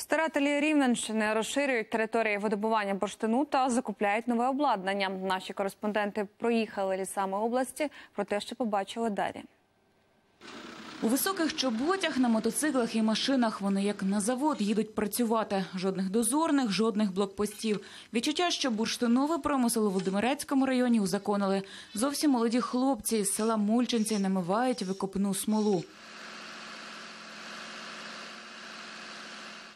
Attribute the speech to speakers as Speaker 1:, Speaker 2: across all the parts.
Speaker 1: Старателі Рівненщини розширюють території видобування бурштину та закупляють нове обладнання. Наші кореспонденти проїхали лісами області, про те, що побачили далі.
Speaker 2: У високих чоботях, на мотоциклах і машинах вони як на завод їдуть працювати. Жодних дозорних, жодних блокпостів. Відчуття, що бурштиновий промисел у Володимирецькому районі узаконили. Зовсім молоді хлопці з села Мульчинці намивають викопну смолу.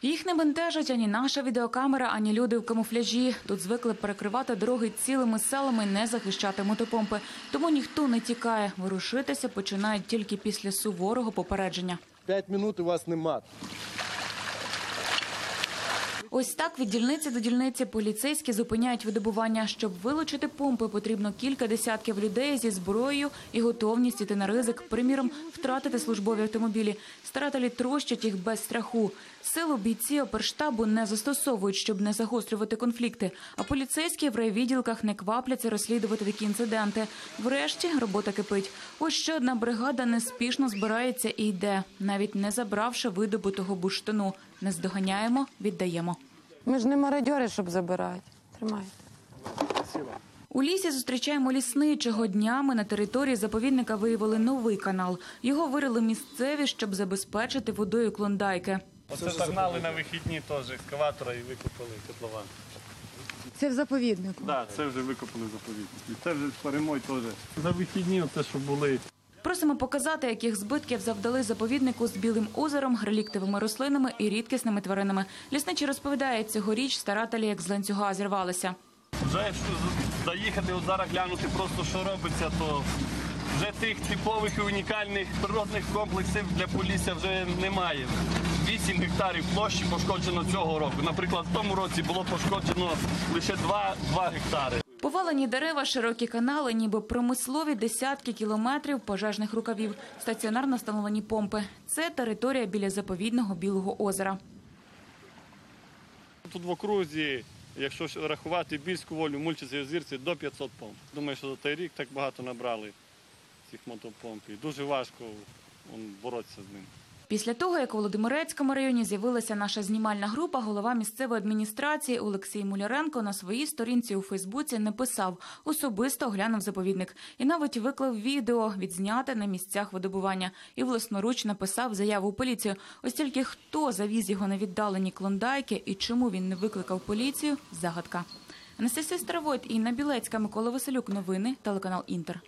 Speaker 2: Їх не бентежить ані наша відеокамера, ані люди в камуфляжі. Тут звикли перекривати дороги цілими селами, не захищати мотопомпи. Тому ніхто не тікає. Ворушитися починають тільки після суворого попередження.
Speaker 3: П'ять хвилин і вас нема.
Speaker 2: Ось так від дільниці до дільниці поліцейські зупиняють видобування. Щоб вилучити помпи, потрібно кілька десятків людей зі зброєю і готовність іти на ризик, приміром, втратити службові автомобілі. Старателі трощать їх без страху. Силу бійці оперштабу не застосовують, щоб не загострювати конфлікти. А поліцейські в райвідділках не квапляться розслідувати такі інциденти. Врешті робота кипить. Ось ще одна бригада неспішно збирається і йде, навіть не забравши видобутого бурштину. Не здоганяємо, віддаємо.
Speaker 4: Ми ж не мародьори, щоб забирати. Тримайте.
Speaker 2: У лісі зустрічаємо лісничого днями. На території заповідника виявили новий канал. Його вирили місцеві, щоб забезпечити водою клондайки.
Speaker 5: Оце загнали на вихідні теж екскаватора і викопали котлован.
Speaker 4: Це в заповіднику.
Speaker 5: Так, да, це вже викопали заповідник. І це вже перемой теж. За вихідні, оце що були.
Speaker 2: Просимо показати, яких збитків завдали заповіднику з білим озером, реліктовими рослинами і рідкісними тваринами. Лісничі розповідає, цьогоріч старателі як з ланцюга зірвалися.
Speaker 5: Вже якщо заїхати от зараз глянути просто, що робиться, то вже тих типових і унікальних природних комплексів для полісся вже немає. 8 гектарів площі пошкоджено цього року. Наприклад, в тому році було пошкоджено лише 2, 2 гектари.
Speaker 2: Повалені дерева, широкі канали, ніби промислові десятки кілометрів пожежних рукавів, стаціонарно встановлені помпи. Це територія біля заповідного білого озера.
Speaker 5: Тут в окрузі, якщо рахувати більську волю, мульчиці озірці до 500 помп. Думаю, що за той рік так багато набрали цих мотопомп. І дуже важко боротися з ним.
Speaker 2: Після того, як у Володимирецькому районі з'явилася наша знімальна група, голова місцевої адміністрації Олексій Муляренко на своїй сторінці у Фейсбуці написав особисто оглянув заповідник і навіть виклав відео відзняте на місцях видобування і власноруч написав заяву у поліцію. Ось тільки хто завіз його на віддалені клондайки і чому він не викликав поліцію – загадка. Анастасія Старовойт, Інна Білецька, Микола Василюк. Новини, телеканал Інтер.